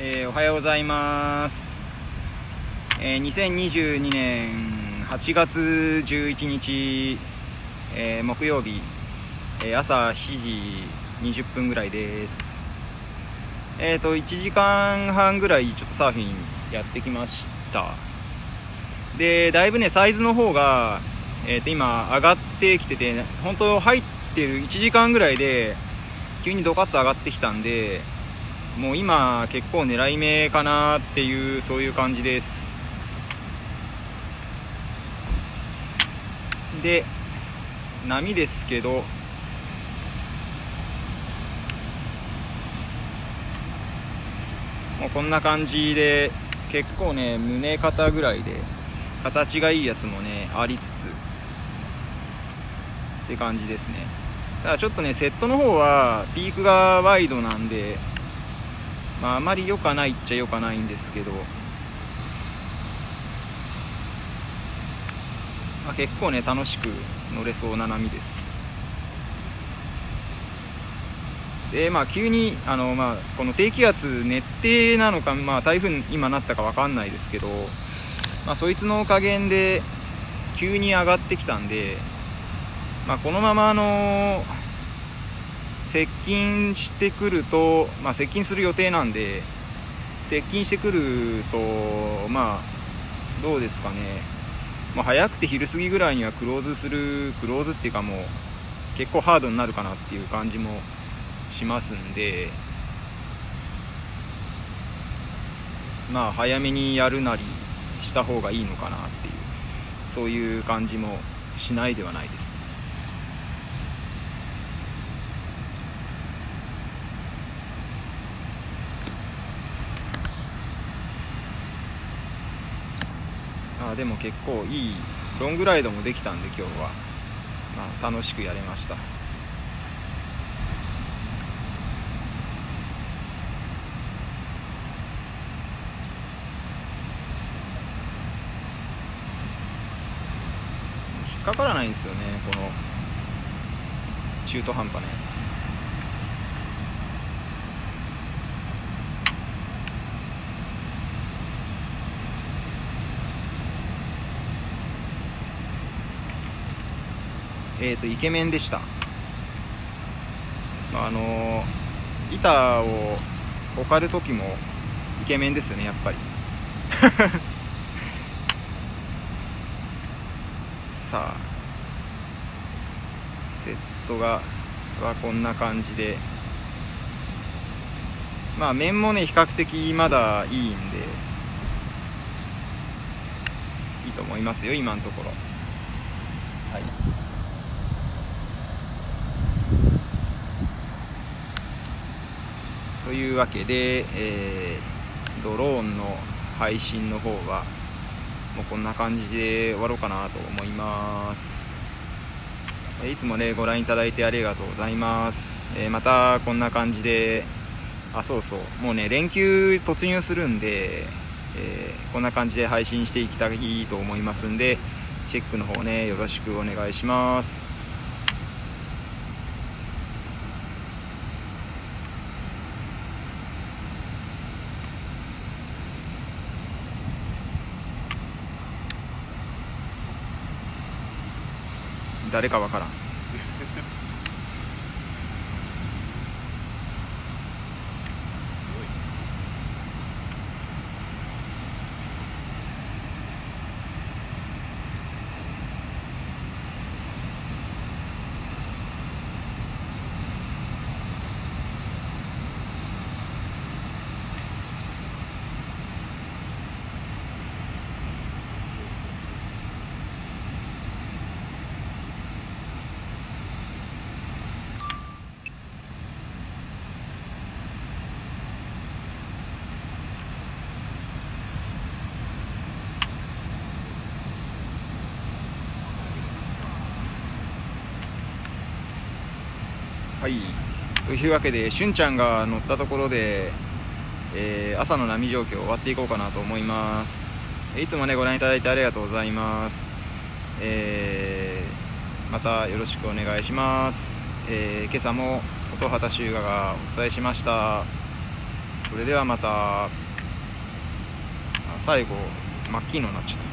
えーおはようございます、えー2022年8月11日、えー木曜日、え朝7時20分ぐらいです。えっ、と1時間半ぐらいちょっとサーフィンやってきました。でだいぶねサイズの方が、えー、と今上がってきてて本当入ってる1時間ぐらいで急にドカッと上がってきたんでもう今結構狙い目かなっていうそういう感じです。で波ですけどもうこんな感じで結構ね胸肩ぐらいで形がいいやつもねありつつって感じですね。ただちょっとねセットの方はピークがワイドなんでまああまり良かないっちゃ良かないんですけど、まあ、結構ね楽しく乗れそうな波です。でまあ急にあの、まあ、この低気圧熱低なのか、まあ、台風今なったか分かんないですけど、まあ、そいつの加減で急に上がってきたんで、まあ、このままあの接近してくると、まあ、接近する予定なんで接近してくるとまあどうですかね、まあ、早くて昼過ぎぐらいにはクローズするクローズっていうかもう結構ハードになるかなっていう感じもしますんでまあ早めにやるなりした方がいいのかなっていうそういう感じもしないではないです。あでも結構いいロングライドもできたんで今日は、まあ、楽しくやれました。引っかからないんですよねこの中途半端なやつ。え、ー、とイケメンでした。まああの板を置かる時もイケメンですよねやっぱり。さあセットがはこんな感じで。まあ面もね比較的まだいいんで。いいと思いますよ今のところ。はい。というわけで、えードローンの配信の方はもうこんな感じで終わろうかなと思います。えいつもねご覧いただいてありがとうございます、えーまたこんな感じであそうそう。もうね連休突入するんで、えーこんな感じで配信していきたいと思いますんでチェックの方ねよろしくお願いします。誰かわからん。はい。というわけでしゅんちゃんが乗ったところで、えー朝の波状況終わっていこうかなと思います。いつもねご覧いただいてありがとうございます、えーまたよろしくお願いします、えー今朝も音畑修雅がお伝えしました。それではまた。最後真っ黄色になっちゃった